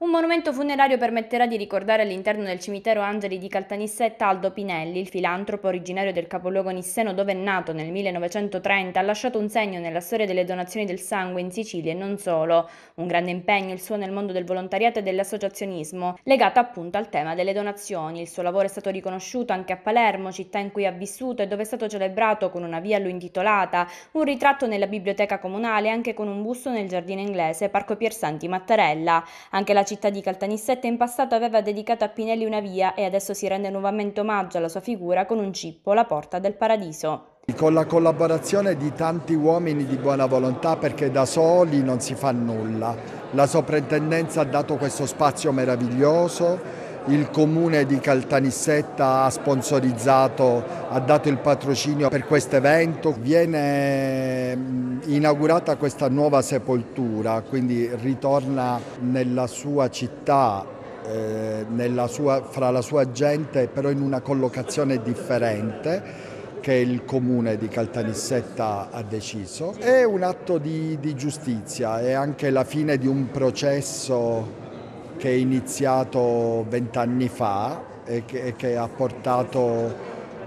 Un monumento funerario permetterà di ricordare all'interno del cimitero Angeli di Caltanissetta Aldo Pinelli, il filantropo originario del capoluogo nisseno dove è nato nel 1930, ha lasciato un segno nella storia delle donazioni del sangue in Sicilia e non solo. Un grande impegno il suo nel mondo del volontariato e dell'associazionismo, legato appunto al tema delle donazioni. Il suo lavoro è stato riconosciuto anche a Palermo, città in cui ha vissuto e dove è stato celebrato con una via a lui intitolata, un ritratto nella biblioteca comunale e anche con un busto nel giardino inglese Parco Piersanti Mattarella. Anche la città di Caltanissetta in passato aveva dedicato a Pinelli una via e adesso si rende nuovamente omaggio alla sua figura con un cippo, la Porta del Paradiso. Con la collaborazione di tanti uomini di buona volontà perché da soli non si fa nulla. La soprintendenza ha dato questo spazio meraviglioso, il comune di Caltanissetta ha sponsorizzato, ha dato il patrocinio per questo evento. Viene inaugurata questa nuova sepoltura, quindi ritorna nella sua città, eh, nella sua, fra la sua gente, però in una collocazione differente che il comune di Caltanissetta ha deciso. È un atto di, di giustizia, è anche la fine di un processo che è iniziato vent'anni fa e che, e che ha portato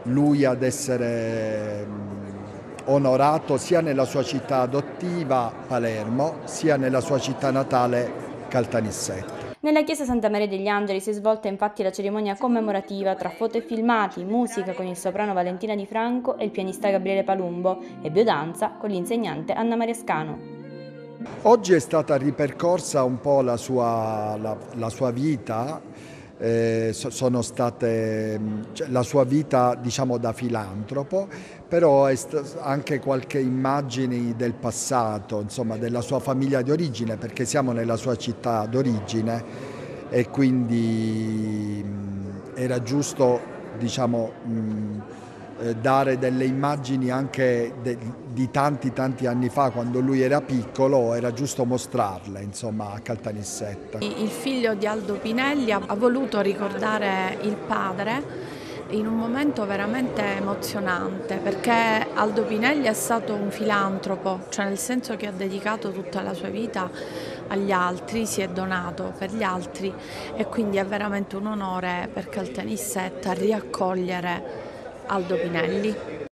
lui ad essere onorato sia nella sua città adottiva Palermo sia nella sua città natale Caltanissetta. Nella chiesa Santa Maria degli Angeli si è svolta infatti la cerimonia commemorativa tra foto e filmati, musica con il soprano Valentina Di Franco e il pianista Gabriele Palumbo e biodanza con l'insegnante Anna Maria Scano. Oggi è stata ripercorsa un po' la sua, la, la sua vita eh, state cioè, la sua vita diciamo da filantropo, però anche qualche immagine del passato, insomma della sua famiglia di origine, perché siamo nella sua città d'origine e quindi mh, era giusto diciamo mh, eh, dare delle immagini anche de, di tanti tanti anni fa quando lui era piccolo, era giusto mostrarle insomma a Caltanissetta. Il figlio di Aldo Pinelli ha voluto ricordare il padre in un momento veramente emozionante perché Aldo Pinelli è stato un filantropo, cioè nel senso che ha dedicato tutta la sua vita agli altri, si è donato per gli altri e quindi è veramente un onore per Caltanissetta riaccogliere Aldo Pinelli.